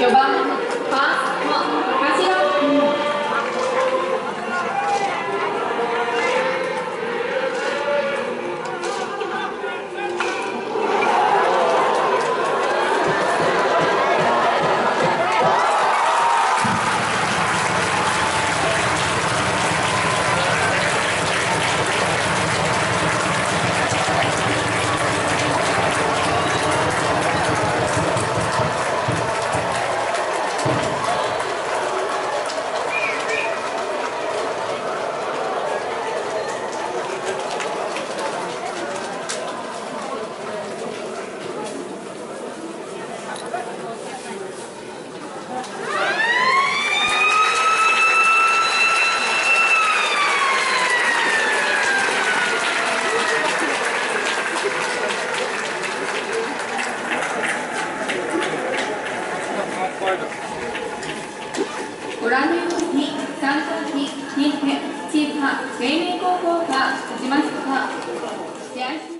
4番ファースト ご覧のように3等期2年チームは生命高校が勝ちました。試合